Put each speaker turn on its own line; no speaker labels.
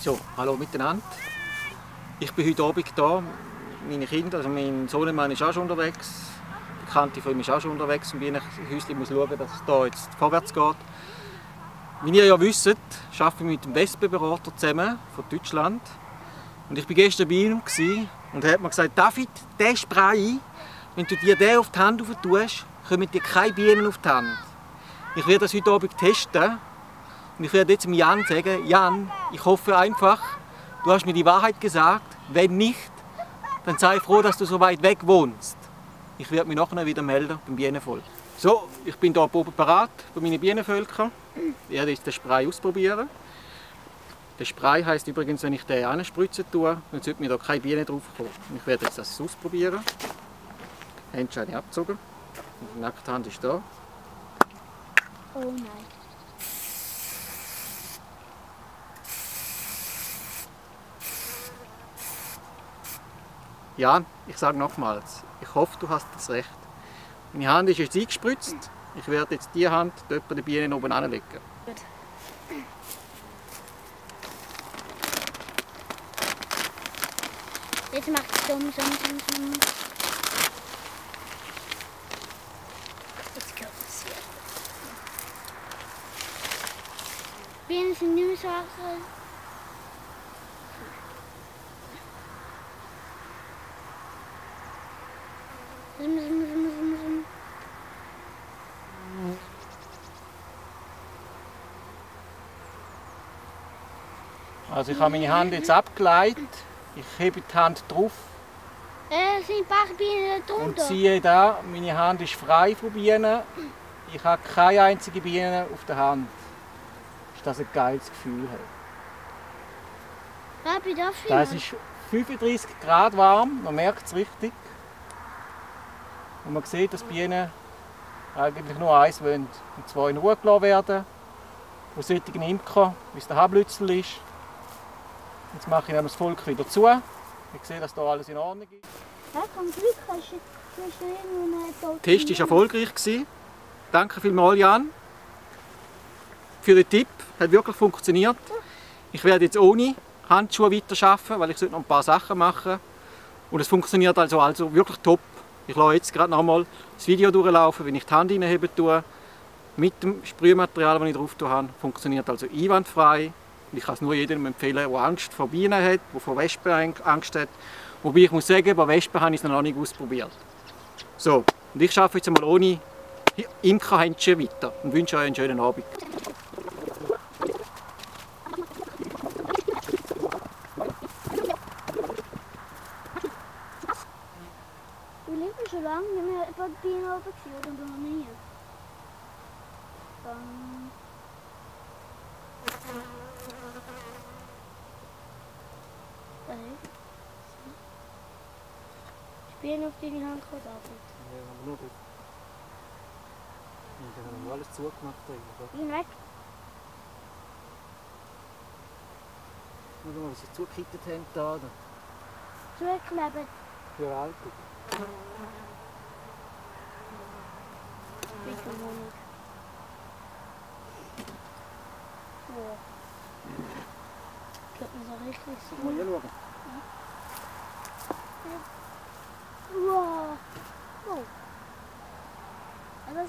So, hallo miteinander. Ich bin heute Abend hier. Meine Kinder, also mein Sohnemann ist auch schon unterwegs. Die Bekannte von ihm ist auch schon unterwegs und ich Häuschen muss schauen, dass es hier jetzt vorwärts geht. Wie ihr ja wisst, arbeite ich mit dem Wespenberater zusammen von Deutschland. Und ich war gestern bei ihm und er hat mir gesagt, David, der Spray, wenn du dir den auf die Hand tust, kommen dir keine Bienen auf die Hand. Ich werde das heute Abend testen und ich werde jetzt dem Jan sagen, Jan, ich hoffe einfach, du hast mir die Wahrheit gesagt. Wenn nicht, dann sei froh, dass du so weit weg wohnst. Ich werde mich nachher wieder melden beim Bienenvolk. So, ich bin hier oben parat bei meinen Bienenvölkern. Ich werde jetzt den Spray ausprobieren. Der Spray heisst übrigens, wenn ich den anspritzen tue, dann sollte mir da keine Bienen drauf kommen. Ich werde jetzt das ausprobieren. Handscheine abgezogen. Die nackte Hand ist da.
Oh nein.
Jan, ich sage nochmals, ich hoffe, du hast das Recht. Meine Hand ist jetzt eingespritzt. Ich werde jetzt die Hand dort bei den Bienen oben anlegen.
Jetzt macht es dumm, dumm, dumm, dumm. Jetzt geht es hier. Bienen sind nicht
Also ich habe meine Hand jetzt abgeleitet. Ich hebe die Hand drauf
Äh, sind Bienen
und
drunter.
ziehe da. Meine Hand ist frei von Bienen. Ich habe keine einzige Biene auf der Hand. Ist das ein geiles Gefühl? hey? Das ist 35 Grad warm, man merkt es richtig. Und man sieht, dass Bienen eigentlich nur eins wollen, und zwar in Ruhe gelassen werden. Von solchen Imker, wie es der Hablützel ist. Jetzt mache ich dann das Volk wieder zu. Ich sehe, dass da alles in Ordnung ist.
Ja, komm, Glück, hast du
Der Test war erfolgreich. gewesen. Danke vielmals, Jan, für den Tipp. Hat wirklich funktioniert. Ich werde jetzt ohne Handschuhe weiterarbeiten, weil ich sollte noch ein paar Sachen machen Und es funktioniert also, also wirklich top. Ich lasse jetzt gerade nochmal das Video durchlaufen, wenn ich die Hand reinheben tue. Mit dem Sprühmaterial, das ich drauf tue, habe, funktioniert also einwandfrei. Ich kann es nur jedem empfehlen, der Angst vor Bienen hat, der vor Wespen Angst hat. Wobei ich muss sagen, bei Wespen habe ich es noch nicht ausprobiert. So, und ich arbeite jetzt mal ohne Imkerhändchen weiter und wünsche euch einen schönen Abend.
Wir leben schon lange nicht mehr bei Bienen oben gewesen, oder noch nie? Dann... Ich bin auf deine Hand gekommen, David.
Ja, nur das. Und dann haben wir alles zugemacht.
Ich bin weg.
Schau mal, was sie zugekittet haben da.
Zugeklebt.
Für Alte.
Bitte Honig. Wow. Geht mir so richtig
Mal
so.
hier schauen.
Wow. Wow. Aber